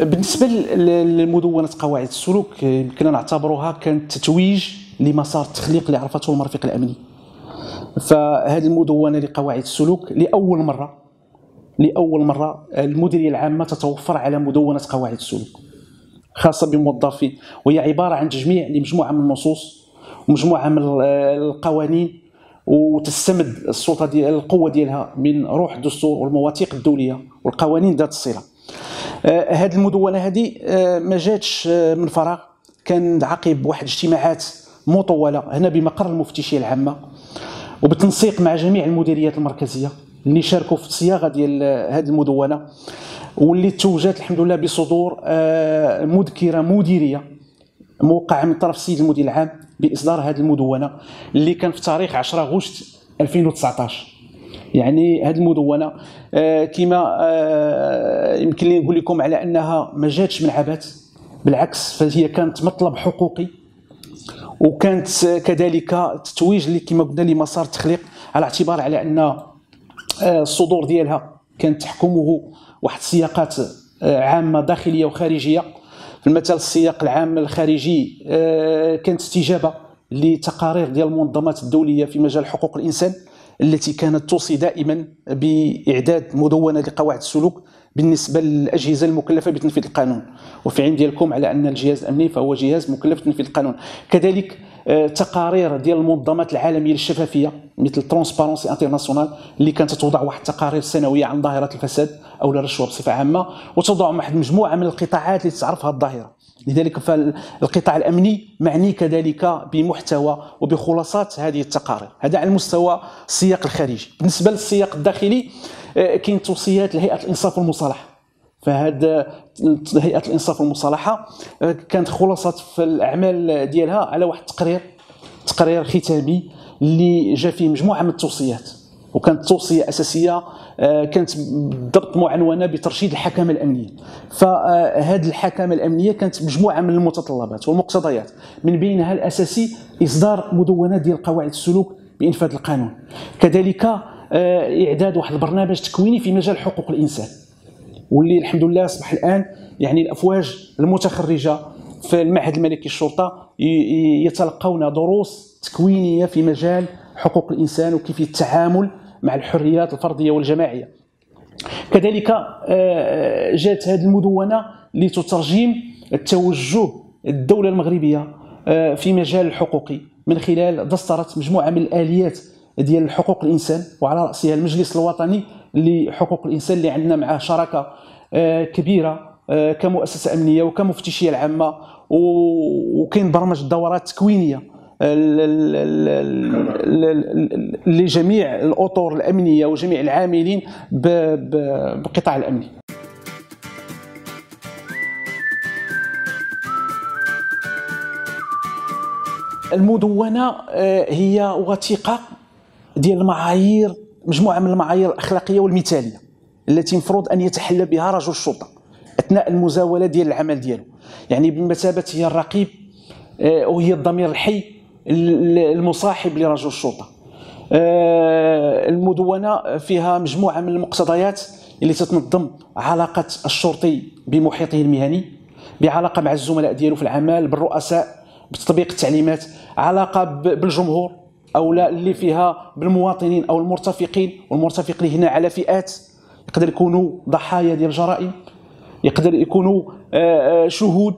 بالنسبة لمدونه قواعد السلوك يمكن نعتبرها كانت تتويج لمسار التخليق اللي عرفته المرافق الأمني. فهذه المدونة لقواعد السلوك لأول مرة لأول مرة المديرية العامة تتوفر على مدونة قواعد السلوك خاصة بموظفين. وهي عبارة عن تجميع لمجموعة من النصوص ومجموعه من القوانين وتستمد السلطه ديال القوة ديالها من روح الدستور والمواثيق الدولية والقوانين ذات الصلة. هذه آه المدونة هذه آه ما جاتش آه من فراغ. كان عقب واحد اجتماعات مطولة هنا بمقر المفتشيه العامة. وبالتنسيق مع جميع المديريات المركزية اللي شاركوا في الصياغة ديال هذه المدونة. واللي توجت الحمد لله بصدور مذكرة مديرية موقعة من طرف السيد المدير العام بإصدار هذه المدونة اللي كان في تاريخ 10 غشت 2019 يعني هذه المدونة. آه، كما آه، يمكن لي نقول لكم على أنها ما جاتش من عبث. بالعكس فهي كانت مطلب حقوقي وكانت كذلك تتويج اللي كما قلنا لمسار التخليق على اعتبار على أن الصدور ديالها كانت تحكمه واحد السياقات آه، عامة داخلية وخارجية. في المثال السياق العام الخارجي آه، كانت استجابة لتقارير ديال المنظمات الدولية في مجال حقوق الإنسان. التي كانت توصي دائما بإعداد مدونة لقواعد السلوك بالنسبة للأجهزة المكلفة بتنفيذ القانون. وفي علم ديالكم على أن الجهاز الأمني فهو جهاز مكلف بتنفيذ القانون. كذلك آه، تقارير ديال المنظمات العالمية للشفافية مثل Transparency International اللي كانت توضع واحد التقارير سنوية عن ظاهرة الفساد أو الرشوه بصفة عامة وتوضع واحد مجموعة من القطاعات اللي تعرف هذه الظاهرة. لذلك فالقطاع الأمني معني كذلك بمحتوى وبخلاصات هذه التقارير. هذا على المستوى السياق الخارجي بالنسبة للسياق الداخلي آه، كاين توصيات لهيئة الإنصاف والمصالحة. فهاد هيئة الإنصاف والمصالحة آه، كانت خلاصه في الأعمال ديالها على واحد التقرير تقرير ختامي اللي جا فيه مجموعة من التوصيات. وكانت توصية أساسية آه، كانت بالضبط معنونه بترشيد الحكامه الأمنية. فهذه الحكامه الأمنية كانت مجموعة من المتطلبات والمقتضيات من بينها الأساسي إصدار مدونات ديال قواعد السلوك بإنفاذ القانون. كذلك آه، إعداد واحد البرنامج تكويني في مجال حقوق الإنسان. واللي الحمد لله أصبح الآن يعني الأفواج المتخرجة في المعهد الملكي للشرطه يتلقون دروس تكوينية في مجال حقوق الإنسان وكيفيه التعامل مع الحريات الفردية والجماعية. كذلك آه، جاءت هذه المدونة لتترجم التوجه الدولة المغربية آه، في مجال الحقوقي من خلال دسترت مجموعة من الآليات ديال حقوق الإنسان وعلى رأسها المجلس الوطني لحقوق الإنسان اللي عندنا معاه شراكة آه، كبيرة كمؤسسة أمنية وكمفتشيه العامة وكاين برامج دورات تكوينيه لجميع الأطر الأمنية وجميع العاملين بقطاع الامني المدونة آه، هي وثيقة ديال المعايير مجموعة من المعايير الأخلاقية والمثالية التي المفروض أن يتحلى بها رجل الشرطه أثناء المزاولة ديال العمل ديالو. يعني بمثابة هي الرقيب آه، وهي الضمير الحي المصاحب لرجل الشرطة. آه، المدونة فيها مجموعة من المقتضيات اللي تتنظم علاقة الشرطي بمحيطه المهني بعلاقة مع الزملاء ديالو في العمل بالرؤساء بتطبيق التعليمات علاقة بالجمهور أو لا اللي فيها بالمواطنين أو المرتفقين والمرتفقين هنا على فئات يقدر يكونوا ضحايا ديال الجرائم يقدر يكونوا آه، آه، شهود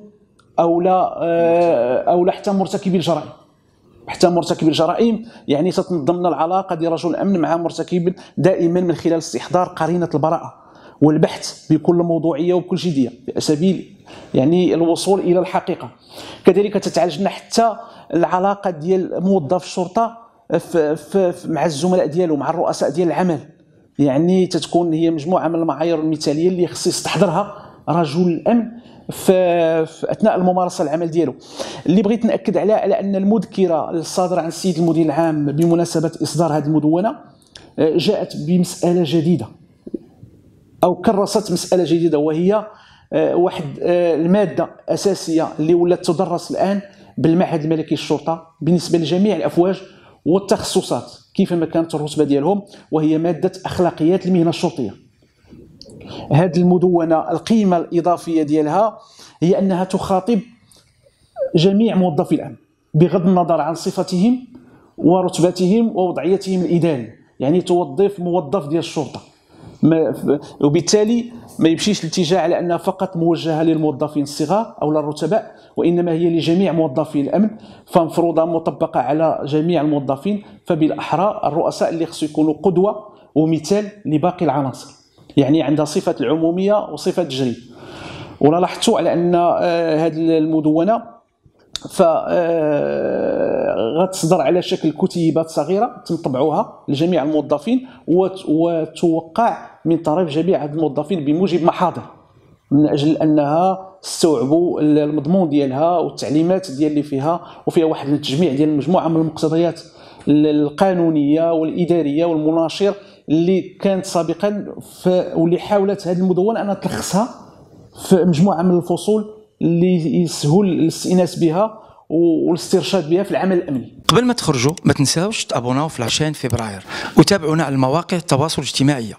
أو لا أو لا حتى مرتكبي الجرائم. حتى مرتكب الجرائم يعني تتنظم العلاقة ديال رجل الأمن مع مرتكب دائما من خلال استحضار قرينة البراءة والبحث بكل موضوعية وبكل جدية سبيل يعني الوصول إلى الحقيقة. كذلك تتعالجنا حتى العلاقة ديال موظف الشرطة في في مع الزملاء ديالو مع الرؤساء ديال العمل. يعني تتكون هي مجموعة من المعايير المثالية اللي خص يستحضرها رجل الأمن. في, في أثناء الممارسة العمل ديالو. اللي بغيت نأكد عليه على أن المذكرة الصادرة عن السيد المدير العام بمناسبة إصدار هذه المدونة آه، جاءت بمسألة جديدة. أو كرست مسألة جديدة وهي آه، واحد آه، المادة أساسية اللي ولات تدرس الآن بالمعهد الملكي للشرطه بالنسبة لجميع الأفواج والتخصصات كيفما كانت الرتبة ديالهم وهي مادة أخلاقيات المهنة الشرطية. هذه المدونة القيمة الإضافية ديالها هي أنها تخاطب جميع موظفي الأمن بغض النظر عن صفتهم ورتبتهم ووضعيتهم الإدارية. يعني توظف موظف ديال الشرطة. ما وبالتالي ما يمشيش الاتجاه على أنها فقط موجهة للموظفين الصغار أو للرتباء وإنما هي لجميع موظفي الأمن فمفروضة مطبقة على جميع الموظفين. فبالأحرى الرؤساء اللي خصو يكونوا قدوة ومثال لباقي العناصر. يعني عندها صفة العمومية وصفة التجريب ولا لاحظتوا على أن آه، هذه المدونة ف آه، غتصدر على شكل كتيبات صغيرة تم لجميع الموظفين وتوقع من طرف جميع الموظفين بموجب محاضر من أجل أنها استوعبوا المضمون ديالها والتعليمات ديال اللي فيها وفيها واحد التجميع ديال المجموعة من المقتضيات القانونية والإدارية والمناشر اللي كانت سابقا واللي حاولت هذه المدونة أنها تلخصها في مجموعة من الفصول اللي يسهل الاستئناس بها والاسترشاد بها في العمل الأمني. قبل ما تخرجوا ما تنساوش تابوناو في لاشين فبراير وتابعونا على المواقع التواصل الاجتماعي.